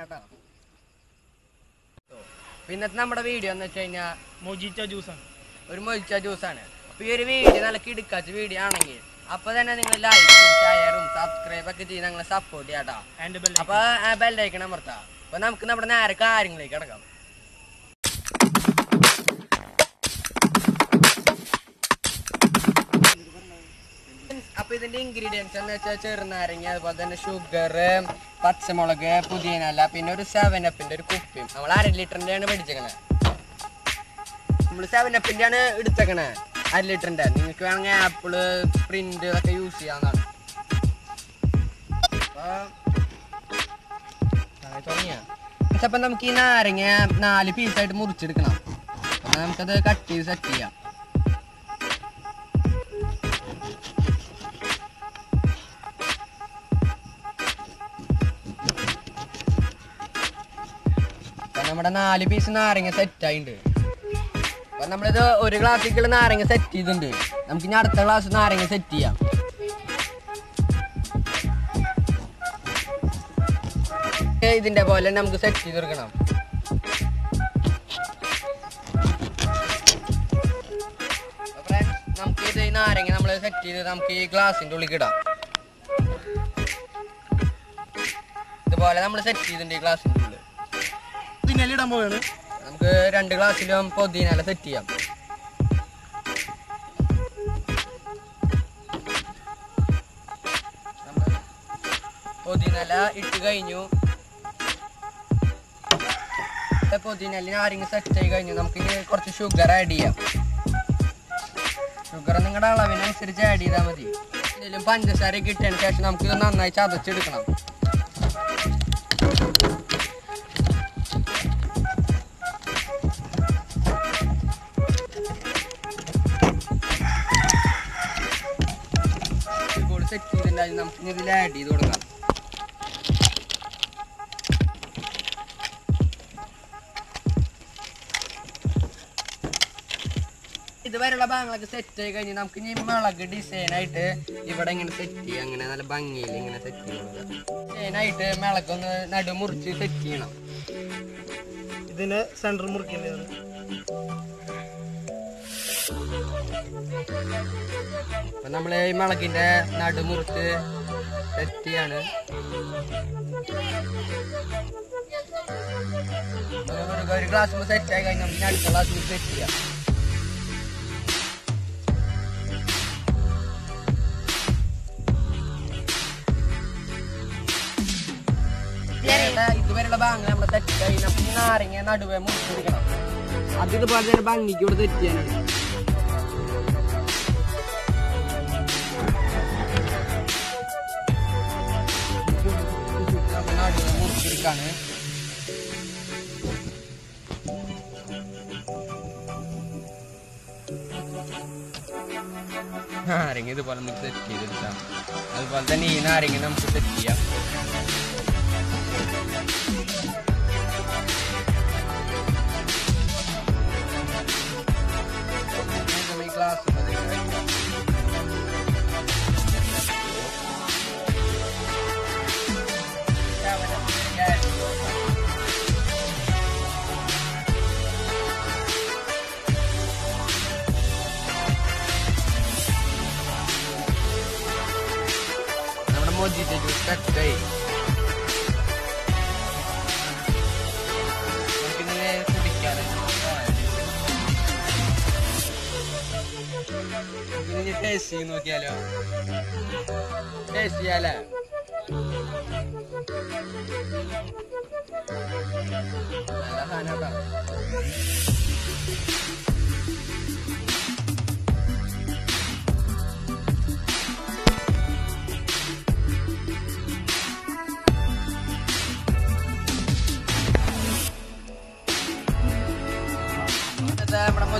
കേട്ടോ പിന്നത്തെ നമ്മുടെ വീഡിയോ എന്ന് വെച്ച് കഴിഞ്ഞാൽ മൊജിറ്റ ജ്യൂസാണ്. ഒരു മൊജിറ്റ ജ്യൂസാണ്. അപ്പൊ ഈ ഒരു വീഡിയോ നല്ല കിടുക്കാച്ച വീഡിയോ ആണെങ്കിൽ അപ്പൊ തന്നെ നിങ്ങൾ ലൈക്കും ഷെയറും സബ്സ്ക്രൈബ് ഒക്കെ ചെയ്ത് ഞങ്ങളെ സപ്പോർട്ട് ചെയ്യാട്ടോ. ആൻഡ് ബെൽ അപ്പൊ ബെല്ലൈക്കണം അമർത്താ. അപ്പൊ നമുക്ക് നമ്മുടെ നേരെ കാര്യങ്ങളിലേക്ക് കിടക്കാം. ഇതിന്റെ ഇൻഗ്രീഡിയൻസ് എന്ന് വെച്ചാൽ ചെറുനാരങ്ങ അതുപോലെ തന്നെ ഷുഗർ പച്ചമുളക് പുതിയനല്ല പിന്നെ ഒരു സെവൻ അപ്പിന്റെ ഒരു കുപ്പിയും നമ്മൾ അര ലിറ്ററിന്റെ ആണ് മേടിച്ചേക്കണേ. നമ്മൾ സെവൻ അപ്പിന്റെ ആണ് എടുത്തേക്കണേ അര ലിറ്ററിന്റെ. നിങ്ങൾക്ക് വേണമെങ്കിൽ ആപ്പിൾ പ്രിന്റ് ഇതൊക്കെ യൂസ് ചെയ്യാവുന്നതാണ്. അപ്പൊ നമുക്ക് ഈ നാരങ്ങ നാല് പീസായിട്ട് മുറിച്ചെടുക്കണം. നമുക്കത് കട്ട് ചെയ്ത് സെറ്റ് ചെയ്യാം. നമ്മുടെ നാല് പീസ് നാരങ്ങ സെറ്റ് ആയിട്ടുണ്ട് അപ്പൊ നമ്മളിത് ഒരു ഗ്ലാസ്സിക്കുള്ള നാരങ്ങ സെറ്റ് ചെയ്തിട്ടുണ്ട് നമുക്ക് ഇനി അടുത്ത ഗ്ലാസ് നാരങ്ങ സെറ്റ് ചെയ്യാം. ഇതിന്റെ പോലെ തന്നെ നമുക്ക് സെറ്റ് ചെയ്തെടുക്കണം. നമുക്ക് ഇത് നാരങ്ങ നമ്മൾ സെറ്റ് ചെയ്ത് നമുക്ക് ഈ ഗ്ലാസിന്റെ ഉള്ളിൽ ഇടാം. ഇതുപോലെ നമ്മൾ സെറ്റ് ചെയ്തിട്ടുണ്ട് ഈ ഗ്ലാസിന്റെ ഉള്ളിൽ ഇടാൻ പോവാണ്. നമുക്ക് രണ്ട് ഗ്ലാസ്സിലും പൊതിനല സെറ്റ് ചെയ്യാം. പൊതിനല ഇട്ട് കഴിഞ്ഞു. പൊതിനെല്ലിന് ആരെങ്കിലും സെറ്റ് ആയി കഴിഞ്ഞു നമുക്ക് കുറച്ച് ഷുഗർ ആഡ് ചെയ്യാം. ഷുഗർ നിങ്ങളുടെ അളവിനനുസരിച്ച് ആഡ് ചെയ്താൽ മതി. ഇതിലും പഞ്ചസാര കിട്ടിയതിന് ശേഷം നമുക്ക് നന്നായി ചതച്ചെടുക്കണം. ചെയ്തിട്ടുണ്ടായി നമുക്ക് ഇതിൽ ആഡ് ചെയ്ത് കൊടുക്കാം. ഇതുവരെയുള്ള ഭാഗങ്ങളൊക്കെ സെറ്റ് ആയി കഴിഞ്ഞ് നമുക്ക് ഇനി മുളക് ഡിസൈൻ ആയിട്ട് ഇവിടെ ഇങ്ങനെ സെറ്റ് ചെയ്യാം. അങ്ങനെ നല്ല ഭംഗിയിൽ ഇങ്ങനെ സെറ്റ് ചെയ്യുക ഡിസൈൻ ആയിട്ട് മുളകൊന്ന് നടു മുറിച്ച് സെറ്റ് ചെയ്യണം. ഇതിന് സെന്റർ മുറിക്കേണ്ടതാണ് അപ്പൊ നമ്മൾ ഈ മുളകിന്റെ നടുമുറുത്ത് സെറ്റ് ചെയ്യാണ് ഒരു- ഗ്ലാസ് സെറ്റ് ആയി കഴിഞ്ഞാൽ പിന്നെ അടുത്ത ഗ്ലാസ് സെറ്റ് ചെയ്യാം. ഇതുവരെയുള്ള ബാങ്ക് നമ്മൾ തെറ്റി കഴിഞ്ഞാൽ നാരങ്ങ നടുവേ മുറിച്ചെടുക്കണം അത് ഇതുപോലെ തന്നെ ഭംഗിക്ക് ഇവിടെ സെറ്റ് നടുവെ മുറിച്ചെടുക്കാണ് നാരങ്ങ ഇതുപോലെ നമുക്ക് സെറ്റ് ചെയ്തെടുക്കാം അതുപോലെ തന്നെ ഈ നാരങ്ങ നമുക്ക് സെറ്റ് ചെയ്യാം 文字で女子学会 Не пейся, ну гелю. Пейся, яля. Ага, ага. ഇന്നത്തെ നമ്മുടെ